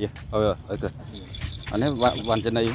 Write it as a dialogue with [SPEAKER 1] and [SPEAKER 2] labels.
[SPEAKER 1] Yeah. oh iya, And then one, one generation.